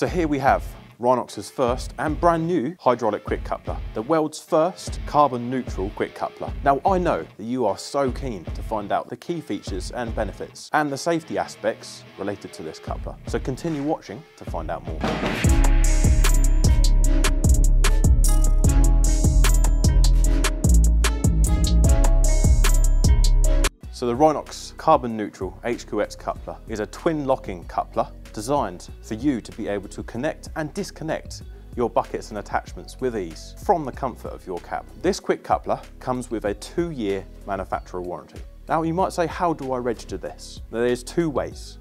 So here we have Rhinox's first and brand new hydraulic quick coupler, the world's first carbon neutral quick coupler. Now I know that you are so keen to find out the key features and benefits and the safety aspects related to this coupler. So continue watching to find out more. So the Rhinox carbon neutral HQX coupler is a twin locking coupler designed for you to be able to connect and disconnect your buckets and attachments with ease from the comfort of your cab. This quick coupler comes with a two year manufacturer warranty. Now you might say, how do I register this? There's two ways.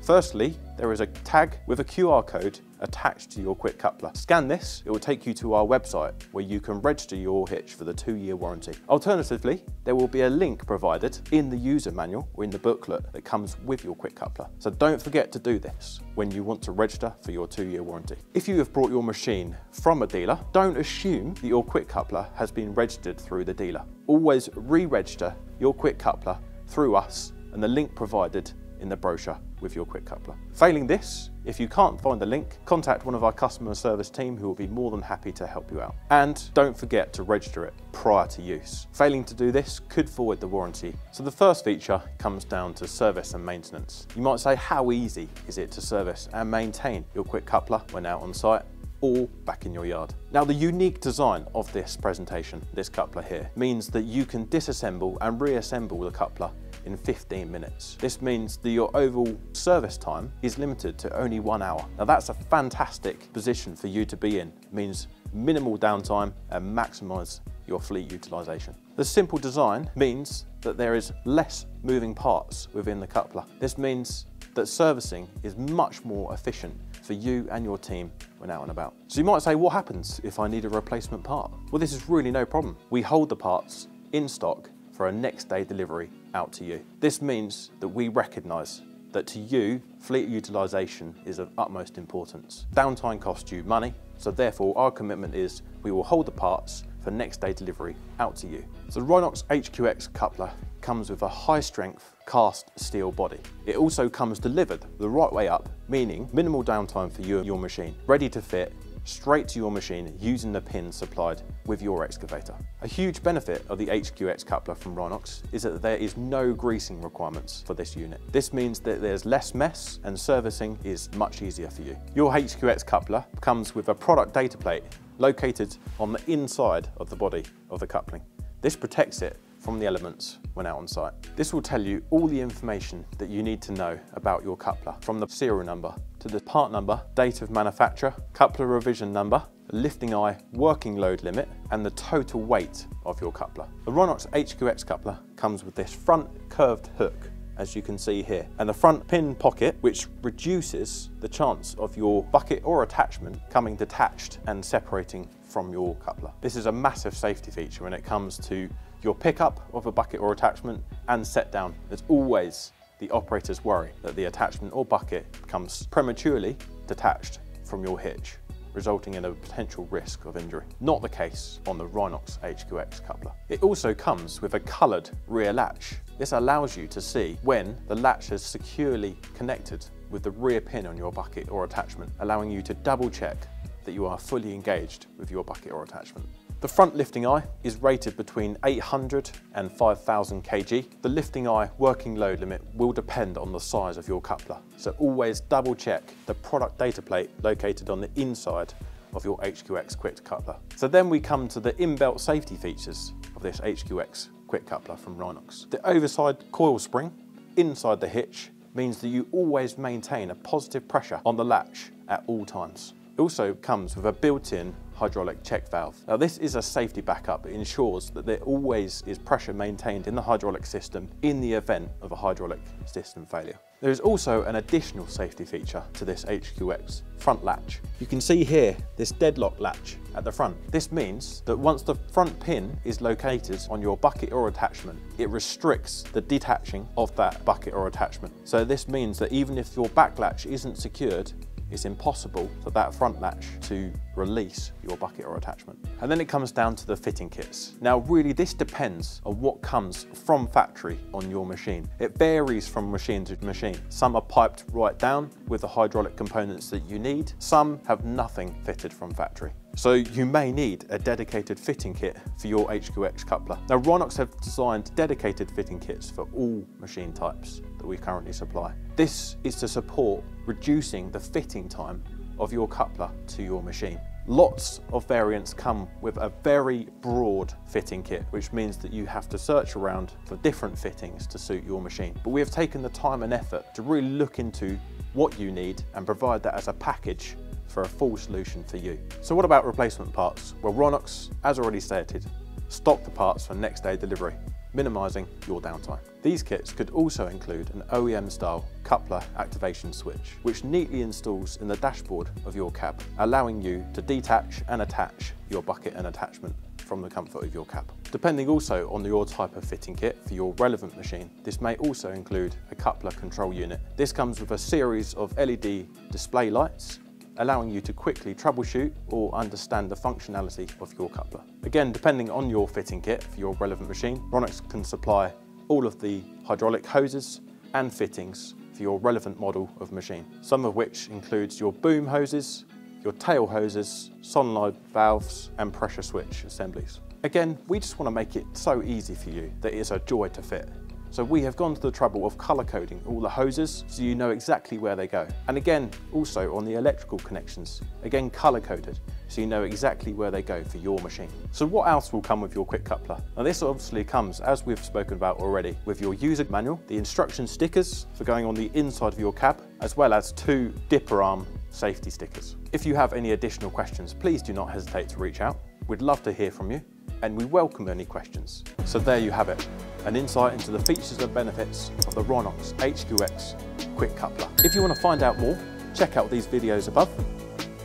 Firstly, there is a tag with a QR code attached to your quick coupler. Scan this, it will take you to our website where you can register your hitch for the two year warranty. Alternatively, there will be a link provided in the user manual or in the booklet that comes with your quick coupler. So don't forget to do this when you want to register for your two year warranty. If you have brought your machine from a dealer, don't assume that your quick coupler has been registered through the dealer. Always re-register your quick coupler through us and the link provided in the brochure with your quick coupler. Failing this, if you can't find the link, contact one of our customer service team who will be more than happy to help you out. And don't forget to register it prior to use. Failing to do this could void the warranty. So the first feature comes down to service and maintenance. You might say, how easy is it to service and maintain your quick coupler when out on site? Or back in your yard. Now the unique design of this presentation, this coupler here, means that you can disassemble and reassemble the coupler in 15 minutes. This means that your overall service time is limited to only one hour. Now that's a fantastic position for you to be in. It means minimal downtime and maximize your fleet utilization. The simple design means that there is less moving parts within the coupler. This means that servicing is much more efficient for you and your team when out and about. So you might say, what happens if I need a replacement part? Well, this is really no problem. We hold the parts in stock for a next day delivery out to you. This means that we recognise that to you, fleet utilisation is of utmost importance. Downtime costs you money, so therefore our commitment is we will hold the parts for next day delivery out to you. So the Rhinox HQX coupler comes with a high strength cast steel body. It also comes delivered the right way up, meaning minimal downtime for you and your machine, ready to fit straight to your machine using the pins supplied with your excavator. A huge benefit of the HQX coupler from Rhinox is that there is no greasing requirements for this unit. This means that there's less mess and servicing is much easier for you. Your HQX coupler comes with a product data plate located on the inside of the body of the coupling. This protects it from the elements when out on site. This will tell you all the information that you need to know about your coupler, from the serial number to the part number, date of manufacture, coupler revision number, lifting eye working load limit, and the total weight of your coupler. The Rhinox HQX coupler comes with this front curved hook as you can see here, and the front pin pocket, which reduces the chance of your bucket or attachment coming detached and separating from your coupler. This is a massive safety feature when it comes to your pickup of a bucket or attachment and set down. There's always the operator's worry that the attachment or bucket becomes prematurely detached from your hitch resulting in a potential risk of injury. Not the case on the Rhinox HQX coupler. It also comes with a coloured rear latch. This allows you to see when the latch is securely connected with the rear pin on your bucket or attachment, allowing you to double check that you are fully engaged with your bucket or attachment. The front lifting eye is rated between 800 and 5000 kg. The lifting eye working load limit will depend on the size of your coupler, so always double check the product data plate located on the inside of your HQX quick coupler. So then we come to the inbuilt safety features of this HQX quick coupler from Rhinox. The overside coil spring inside the hitch means that you always maintain a positive pressure on the latch at all times. It also comes with a built-in hydraulic check valve. Now this is a safety backup. It ensures that there always is pressure maintained in the hydraulic system in the event of a hydraulic system failure. There is also an additional safety feature to this HQX front latch. You can see here this deadlock latch at the front. This means that once the front pin is located on your bucket or attachment, it restricts the detaching of that bucket or attachment. So this means that even if your back latch isn't secured, it's impossible for that front latch to release your bucket or attachment. And then it comes down to the fitting kits. Now really this depends on what comes from factory on your machine. It varies from machine to machine. Some are piped right down with the hydraulic components that you need. Some have nothing fitted from factory. So you may need a dedicated fitting kit for your HQX coupler. Now Rhinox have designed dedicated fitting kits for all machine types that we currently supply. This is to support reducing the fitting time of your coupler to your machine. Lots of variants come with a very broad fitting kit, which means that you have to search around for different fittings to suit your machine. But we have taken the time and effort to really look into what you need and provide that as a package for a full solution for you. So what about replacement parts? Well, Rhinox, as already stated, stock the parts for next day delivery minimising your downtime. These kits could also include an OEM style coupler activation switch, which neatly installs in the dashboard of your cab, allowing you to detach and attach your bucket and attachment from the comfort of your cab. Depending also on your type of fitting kit for your relevant machine, this may also include a coupler control unit. This comes with a series of LED display lights allowing you to quickly troubleshoot or understand the functionality of your coupler. Again, depending on your fitting kit for your relevant machine, Rhinox can supply all of the hydraulic hoses and fittings for your relevant model of machine, some of which includes your boom hoses, your tail hoses, solenoid valves and pressure switch assemblies. Again, we just want to make it so easy for you that it's a joy to fit. So we have gone to the trouble of colour coding all the hoses so you know exactly where they go. And again, also on the electrical connections, again colour coded so you know exactly where they go for your machine. So what else will come with your quick coupler? Now this obviously comes, as we've spoken about already, with your user manual, the instruction stickers for going on the inside of your cab, as well as two dipper arm safety stickers. If you have any additional questions, please do not hesitate to reach out. We'd love to hear from you and we welcome any questions. So there you have it, an insight into the features and benefits of the Rhinox HQX Quick Coupler. If you want to find out more, check out these videos above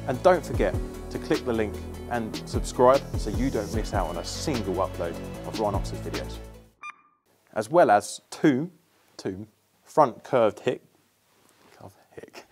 and don't forget to click the link and subscribe so you don't miss out on a single upload of Rhinox's videos. As well as two, two front curved hick, hick